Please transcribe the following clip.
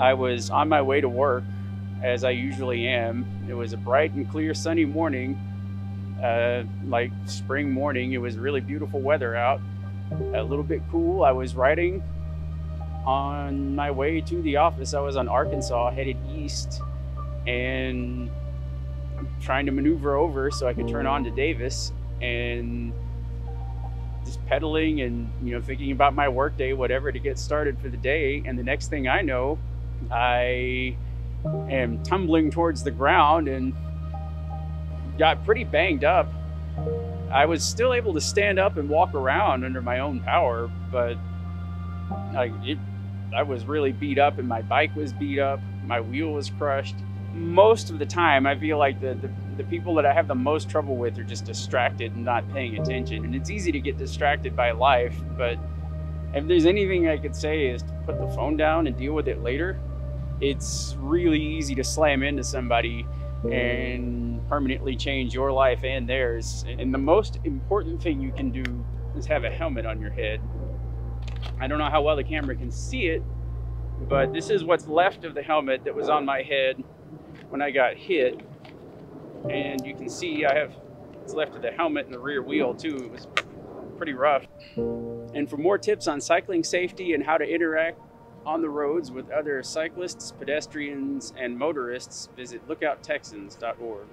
I was on my way to work, as I usually am. It was a bright and clear sunny morning, uh, like spring morning. It was really beautiful weather out, a little bit cool. I was riding on my way to the office. I was on Arkansas, headed east, and trying to maneuver over so I could turn on to Davis and just pedaling and you know thinking about my workday, whatever, to get started for the day. And the next thing I know, I am tumbling towards the ground and got pretty banged up. I was still able to stand up and walk around under my own power, but I, it, I was really beat up and my bike was beat up. My wheel was crushed. Most of the time, I feel like the, the, the people that I have the most trouble with are just distracted and not paying attention. And it's easy to get distracted by life, but if there's anything I could say is to put the phone down and deal with it later. It's really easy to slam into somebody and permanently change your life and theirs. And the most important thing you can do is have a helmet on your head. I don't know how well the camera can see it, but this is what's left of the helmet that was on my head when I got hit. And you can see I have what's left of the helmet and the rear wheel too. It was pretty rough. And for more tips on cycling safety and how to interact on the roads with other cyclists, pedestrians, and motorists, visit lookouttexans.org.